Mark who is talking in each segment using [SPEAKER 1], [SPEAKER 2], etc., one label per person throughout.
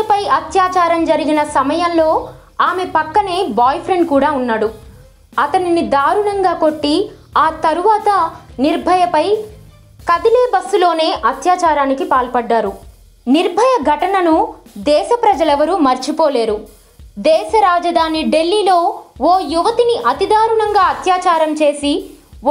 [SPEAKER 1] నిర్భయపై అత్యాచారం జరిగిన సమయంలో ఆమె పక్కనే బాయ్ ఫ్రెండ్ కూడా ఉన్నాడు. అతనిని దారుణంగా కొట్టి ఆ తరువాత నిర్భయపై కదిలే బస్సులోనే అత్యాచారానికి పాల్పడ్డారు. నిర్భయ ఘటనను దేశ ప్రజలెవరూ మర్చిపోలేరు. దేశ రాజధాని ఢిల్లీలో ఓ యువతిని అతి దారుణంగా అత్యాచారం చేసి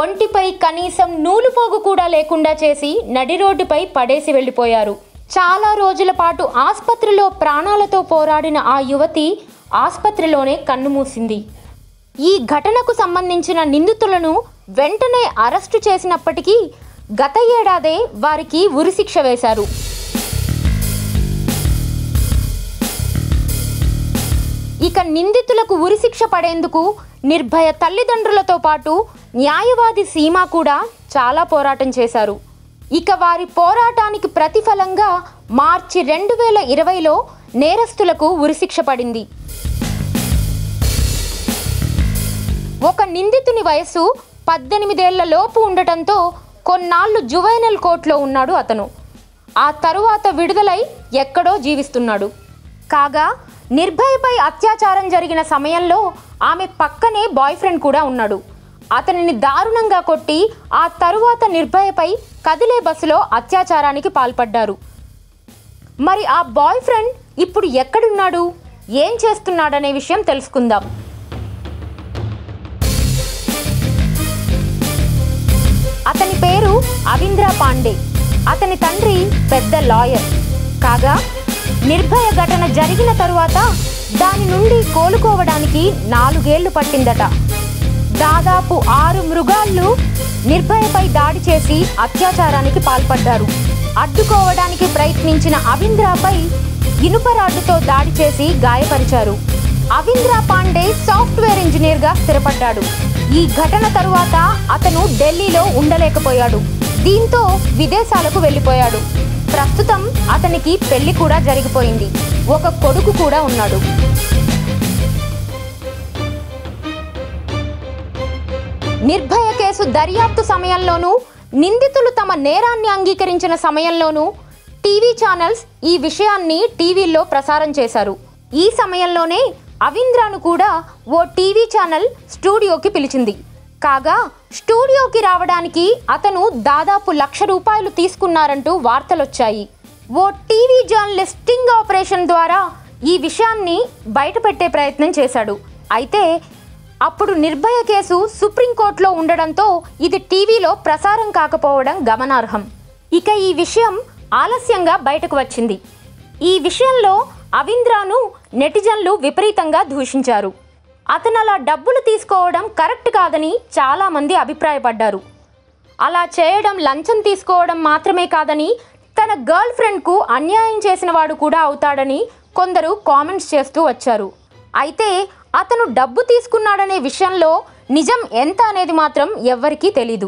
[SPEAKER 1] ఒంటిపై కనీసం నూలుపోగు కూడా లేకుండా చేసి నడి రోడ్డుపై పడేసి వెళ్ళిపోయారు. చాలా రోజుల పాటు ఆసుపత్రిలో ప్రాణాలతో పోరాడిన ఆ యువతి ఆసుపత్రిలోనే కన్నుమూసింది. ఈ ఘటనకు సంబంధించిన నిందితులను వెంటనే అరెస్టు చేసినప్పటికీ గత ఏడాదే వారికి ఉరిశిక్ష వేశారు. ఇక నిందితులకు ఉరిశిక్ష పడేందుకు నిర్భయ తల్లిదండ్రులతో పాటు న్యాయవాది సీమ కూడా చాలా పోరాటం చేశారు. ఇక వారి పోరాటానికి ప్రతిఫలంగా మార్చి రెండు వేల ఇరవైలో నేరస్తులకు ఉరిశిక్ష పడింది. ఒక నిందితుని వయస్సు పద్దెనిమిదేళ్ళ లోపు ఉండటంతో కొన్నాళ్ళు జువైనల్ కోర్టులో ఉన్నాడు అతను. ఆ తరువాత విడుదలై ఎక్కడో జీవిస్తున్నాడు. కాగా నిర్భయపై అత్యాచారం జరిగిన సమయంలో ఆమె పక్కనే బాయ్ ఫ్రెండ్ కూడా ఉన్నాడు. అతనిని దారుణంగా కొట్టి ఆ తరువాత నిర్భయపై కదిలే బస్సులో అత్యాచారానికి పాల్పడ్డారు. మరి ఆ బాయ్ ఫ్రెండ్ ఇప్పుడు ఎక్కడున్నాడు? ఏం చేస్తున్నాడనే విషయం తెలుసుకుందాం. అతని పేరు అవింద్ర పాండే. అతని తండ్రి పెద్ద లాయర్. కాగా నిర్భయ ఘటన జరిగిన తరువాత దాని నుండి కోలుకోవడానికి నాలుగేళ్ళు పట్టిందట. దాదాపు ఆరు మృగాళ్ళు నిర్భయపై దాడి చేసి అత్యాచారానికి పాల్పడ్డారు. అడ్డుకోవడానికి ప్రయత్నించిన అవింద్రాపై ఇనుప రాడ్డుతో దాడి చేసి గాయపరిచారు. అవింద్ర పాండే సాఫ్ట్వేర్ ఇంజనీర్గా స్థిరపడ్డాడు. ఈ ఘటన తరువాత అతను ఢిల్లీలో ఉండలేకపోయాడు. దీంతో విదేశాలకు వెళ్ళిపోయాడు. ప్రస్తుతం అతనికి పెళ్ళి కూడా జరిగిపోయింది. ఒక కొడుకు కూడా ఉన్నాడు. నిర్భయ కేసు దర్యాప్తు సమయంలోనూ నిందితులు తమ నేరాన్ని అంగీకరించిన సమయంలోనూ టీవీ ఛానల్స్ ఈ విషయాన్ని టీవీల్లో ప్రసారం చేశారు. ఈ సమయంలోనే అవీంద్రాను కూడా ఓ టీవీ ఛానల్ స్టూడియోకి పిలిచింది. కాగా స్టూడియోకి రావడానికి అతను దాదాపు లక్ష రూపాయలు తీసుకున్నారంటూ వార్తలొచ్చాయి. ఓ టీవీ జర్నలిస్టింగ్ ఆపరేషన్ ద్వారా ఈ విషయాన్ని బయటపెట్టే ప్రయత్నం చేశాడు. అయితే అప్పుడు నిర్భయ కేసు సుప్రీంకోర్టులో ఉండడంతో ఇది టీవీలో ప్రసారం కాకపోవడం గమనార్హం. ఇక ఈ విషయం ఆలస్యంగా బయటకు వచ్చింది. ఈ విషయంలో అవింద్రాను నెటిజన్లు విపరీతంగా దూషించారు. అతను అలా డబ్బులు తీసుకోవడం కరెక్ట్ కాదని చాలామంది అభిప్రాయపడ్డారు. అలా చేయడం లంచం తీసుకోవడం మాత్రమే కాదని తన గర్ల్ ఫ్రెండ్కు అన్యాయం చేసిన వాడు కూడా అవుతాడని కొందరు కామెంట్స్ చేస్తూ వచ్చారు. అయితే అతను డబ్బు తీసుకున్నాడనే విషయంలో నిజం ఎంత అనేది మాత్రం ఎవ్వరికీ తెలీదు.